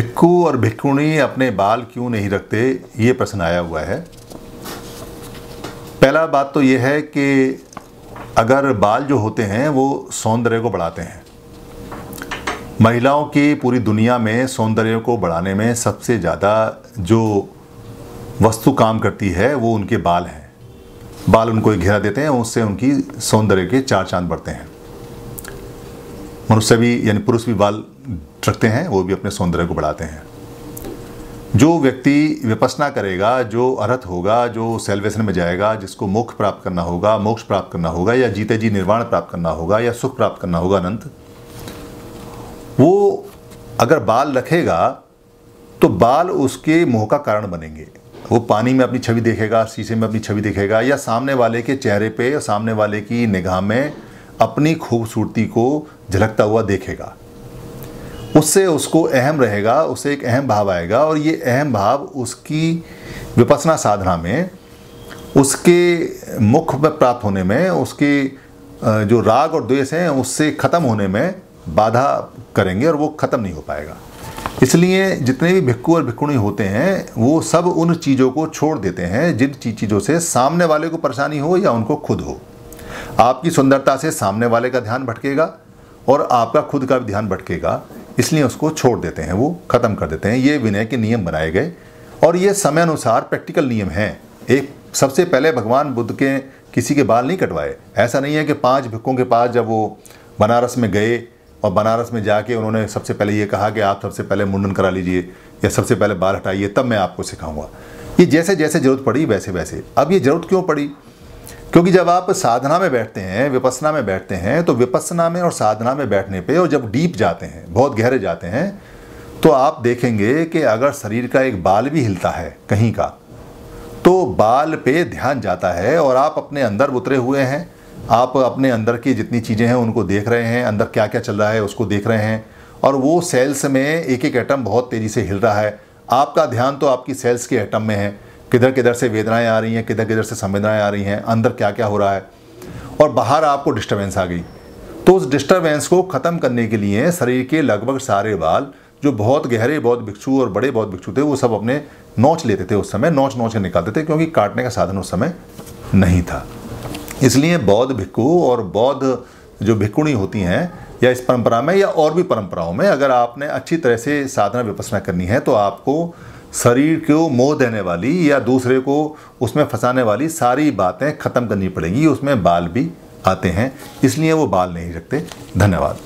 भिक्खू और भिक्खुणी अपने बाल क्यों नहीं रखते? ये प्रश्न आया हुआ है। पहला बात तो ये है कि अगर बाल जो होते हैं, वो सौंदर्य को बढ़ाते हैं। महिलाओं की पूरी दुनिया में सौंदर्य को बढ़ाने में सबसे ज़्यादा जो वस्तु काम करती है, वो उनके बाल हैं। बाल उनको घेरा देते हैं, उससे उनकी सौंदर्य के चार चाँद बढ़ते हैं। मनुष्य भी, यानी पुरुष भी बाल रखते हैं, वो भी अपने सौंदर्य को बढ़ाते हैं। जो व्यक्ति विपसना करेगा, जो अर्थ होगा, जो सेल्वेशन में जाएगा, जिसको मोक्ष प्राप्त करना होगा, मोक्ष प्राप्त करना होगा, या जीते जी निर्वाण प्राप्त करना होगा, या सुख प्राप्त करना होगा अनंत, वो अगर बाल रखेगा तो बाल उसके मोह का कारण बनेंगे। वो पानी में अपनी छवि देखेगा, शीशे में अपनी छवि देखेगा, या सामने वाले के चेहरे पे या सामने वाले की निगाह में अपनी खूबसूरती को झलकता हुआ देखेगा। उससे उसको अहम रहेगा उससे एक अहम भाव आएगा और ये अहम भाव उसकी विपसना साधना में, उसके मुख में प्राप्त होने में, उसके जो राग और द्वेष हैं, उससे ख़त्म होने में बाधा करेंगे और वो ख़त्म नहीं हो पाएगा। इसलिए जितने भी भिक्खु और भिक्खुणी होते हैं, वो सब उन चीज़ों को छोड़ देते हैं जिन चीज़ों से सामने वाले को परेशानी हो या उनको खुद हो। आपकी सुंदरता से सामने वाले का ध्यान भटकेगा और आपका खुद का भी ध्यान भटकेगा। इसलिए उसको छोड़ देते हैं, वो ख़त्म कर देते हैं। ये विनय के नियम बनाए गए और ये समय अनुसार प्रैक्टिकल नियम हैं। एक, सबसे पहले भगवान बुद्ध के किसी के बाल नहीं कटवाए। ऐसा नहीं है कि पाँच भिक्कों के पास जब वो बनारस में गए और बनारस में जाके उन्होंने सबसे पहले ये कहा कि आप सबसे पहले मुंडन करा लीजिए या सबसे पहले बाल हटाइए, तब मैं आपको सिखाऊँगा। ये जैसे जैसे ज़रूरत पड़ी वैसे वैसे अब ये ज़रूरत क्यों पड़ी? क्योंकि जब आप साधना में बैठते हैं, विपसना में बैठते हैं तो विपसना में और साधना में बैठने पे और जब डीप जाते हैं, बहुत गहरे जाते हैं तो आप देखेंगे कि अगर शरीर का एक बाल भी हिलता है कहीं का तो बाल पे ध्यान जाता है और आप अपने अंदर उतरे हुए हैं। आप अपने अंदर की जितनी चीज़ें हैं, उनको देख रहे हैं, अंदर क्या क्या चल रहा है, उसको देख रहे हैं और वो सेल्स में एक एक एटम बहुत तेज़ी से हिल रहा है। आपका ध्यान तो आपकी सेल्स के एटम में है। किधर किधर से वेदनाएँ आ रही हैं, किधर किधर से संवेदनाएँ आ रही हैं, अंदर क्या क्या हो रहा है, और बाहर आपको डिस्टर्बेंस आ गई। तो उस डिस्टर्बेंस को ख़त्म करने के लिए शरीर के लगभग सारे बाल, जो बहुत गहरे, बहुत भिक्षु और बड़े, बहुत भिक्षु थे, वो सब अपने नोच लेते थे उस समय नोच नोच के निकालते थे, क्योंकि काटने का साधन उस समय नहीं था। इसलिए बौद्ध भिक्खु और बौद्ध जो भिकुणी होती हैं, या इस परंपरा में, या और भी परंपराओं में, अगर आपने अच्छी तरह से साधना विपसना करनी है तो आपको शरीर को मोह देने वाली या दूसरे को उसमें फंसाने वाली सारी बातें ख़त्म करनी पड़ेगी, उसमें बाल भी आते हैं, इसलिए वो बाल नहीं रखते। धन्यवाद।